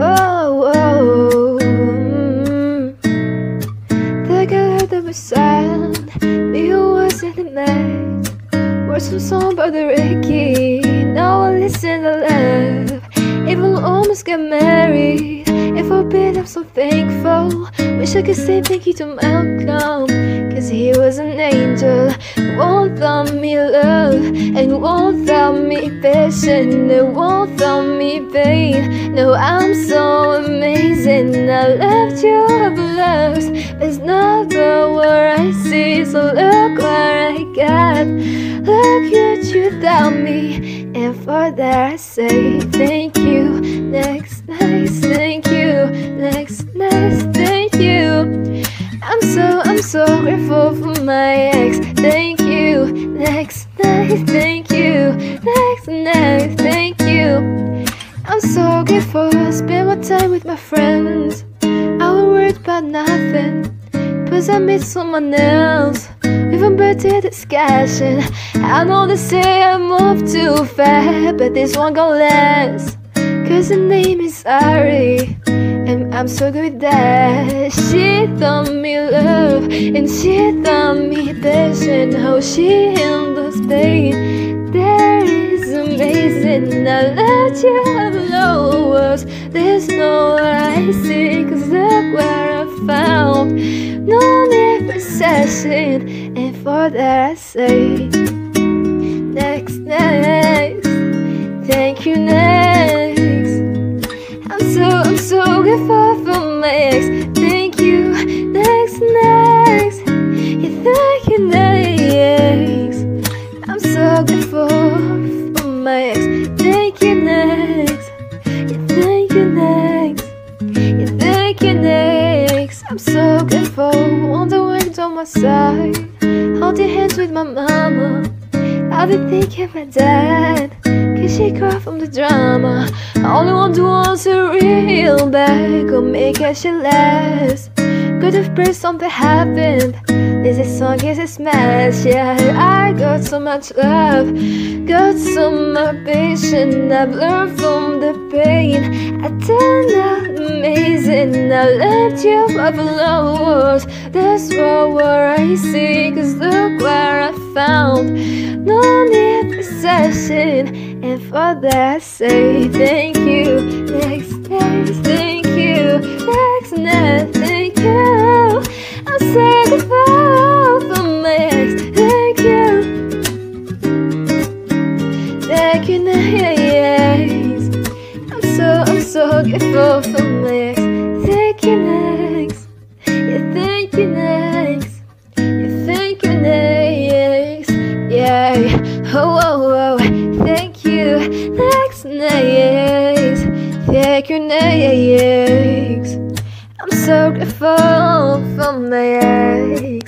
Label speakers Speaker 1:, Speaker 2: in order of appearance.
Speaker 1: oh, oh, mm. -hmm. Think I heard the sound Knew it was in the night Words from song by the Ricky. Now I listen to love. Even almost get married. If I've been, I'm so thankful Wish I could say thank you to Malcolm. Cause he was an angel Won't tell me love And won't tell me passion And won't tell me pain. No, I'm so amazing. I left you of loves. There's not the word I see. So look where I got. Look at you without me. And for that I say thank you. Next, next, thank you. Next, next, thank you. I'm so, I'm so grateful for my ex. Thank you. Next, next, thank you. Next, you. I'm so spend my time with my friends. I will worry about nothing. Cause I meet someone else a better discussion. I know they say I move too fast, but this one gon' last. Cause her name is Ari, and I'm so good with that. She taught me love, and she taught me passion. How she handles pain. Amazing. I let you have low words. There's no I see, cause look where I found. No need for session, and for that I say next, next, thank you, next. I'm so, I'm so grateful for my ex. My side. Hold your hands with my mama. I've been thinking my dad. Cause she cried from the drama. All I want to was a real bad. Go make her she last. Could have prayed something happened. This is song is a smash. Yeah, I got so much love. Got so much patience. I've learned from the pain. I turned out amazing. I left you up alone. That's what, what I see. Cause look where I found. No need possession. And for that I say thank you. Next, next, thank you. Next, next, thank you. I'm so grateful for my ex. Thank you. Thank you, next. So, grateful for my. Thank you, next. Yeah, thank you, next. Yeah, thank you, next. Yeah. Oh, oh, oh. Thank you, next, next. Thank you, next. I'm so grateful for oh,